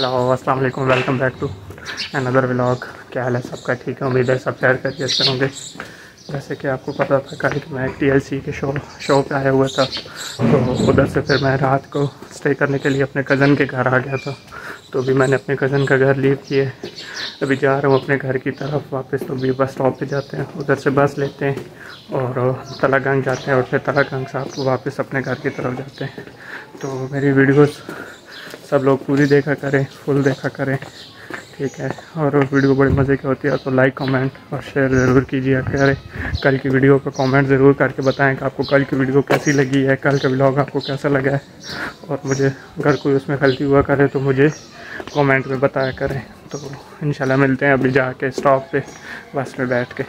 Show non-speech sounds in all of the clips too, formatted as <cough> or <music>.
Hello अस्सलाम वालेकुम welcome back to another vlog क्या हाल है सबका? ठीक है? उम्मीद है सब शेयर करके अच्छे होंगे। जैसे कि आपको पता था कल कि मैं टी एल सी के शो शो पे आया हुआ था। तो उधर से फिर मैं रात को स्टे करने के लिए अपने कज़न के घर आ गया था। तो अभी मैंने अपने कज़न का घर लीव किए अभी जा रहा हूँ अपने घर की तरफ़ वापस तो अभी बस स्टॉप पे जाते हैं। उधर से बस लेते हैं और तलागंग जाते हैं और फिर तलागंग से आप वापस अपने घर की तरफ़ जाते हैं। तो मेरी वीडियोस सब लोग पूरी देखा करें फुल देखा करें। ठीक है, और वीडियो बड़े मज़े की होती है तो लाइक कमेंट और शेयर ज़रूर कीजिए करें। कल की वीडियो का कमेंट ज़रूर करके बताएँ कि आपको कल की वीडियो कैसी लगी है, कल का ब्लॉग आपको कैसा लगा है। और मुझे, अगर कोई उसमें गलती हुआ करे तो मुझे कमेंट में बताया करें। तो इन मिलते हैं अभी जाके स्टॉप पे, बस में बैठ के।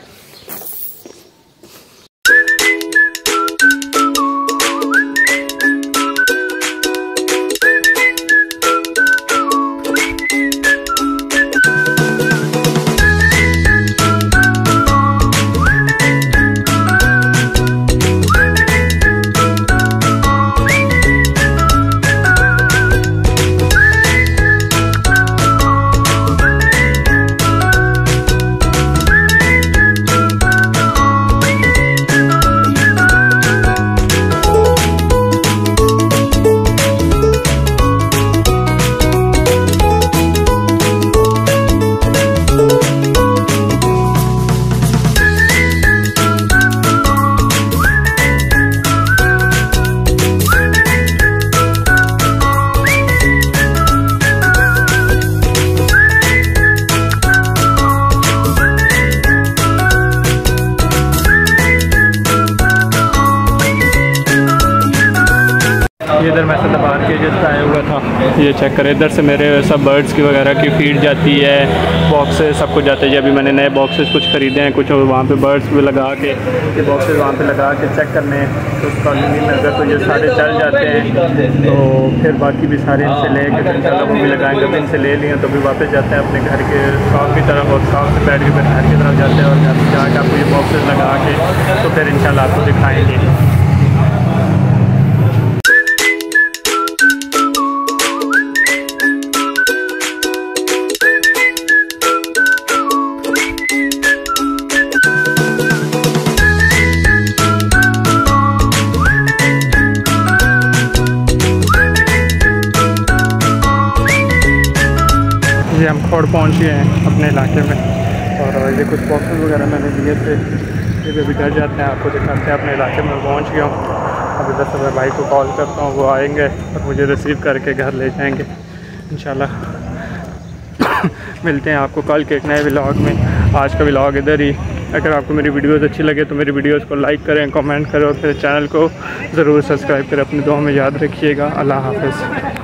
इधर मैं बाहर के जस्ट आया हुआ था। ये चेक करें। इधर से मेरे सब बर्ड्स की वगैरह की फ़ीड जाती है। बॉक्सेस सब कुछ जाते हैं। अभी मैंने नए बॉक्सेस कुछ ख़रीदे हैं, कुछ वहाँ पे बर्ड्स भी लगा के, ये बॉक्सेस वहाँ पे लगा के चेक करने तो उस कॉलोनी में अगर तो ये सारे चल जाते हैं। तो फिर बाकी भी सारे इनसे ले के फिर वो भी लगाएँगे अभी इनसे ले लिए तो अभी वापस जाते हैं। अपने घर के शॉप की तरफ़ और शॉप से बैठ के फिर घर की तरफ़ जाते हैं। और घर जाके आपको ये बॉक्सेस लगा के तो फिर इन आपको दिखाएँगे। जी, हम खोड़ पहुँच गए हैं अपने इलाके में। और ये कुछ बॉक्सेस वगैरह मैंने लिए थे। ये भी अभी घर जाते हैं, आपको दिखाते हैं अपने इलाके में पहुँच गया हूँ। अब इधर से मैं भाई को कॉल करता हूँ, वो आएँगे और मुझे रिसीव करके घर ले जाएँगे इन <coughs> मिलते हैं आपको कल के एक नए व्लॉग में। आज का व्लॉग इधर ही। अगर आपको मेरी वीडियोस अच्छी लगे तो मेरी वीडियोस को लाइक करें कमेंट करें और फिर चैनल को ज़रूर सब्सक्राइब करें। अपनी दुआ में याद रखिएगा। अल्लाह हाफ़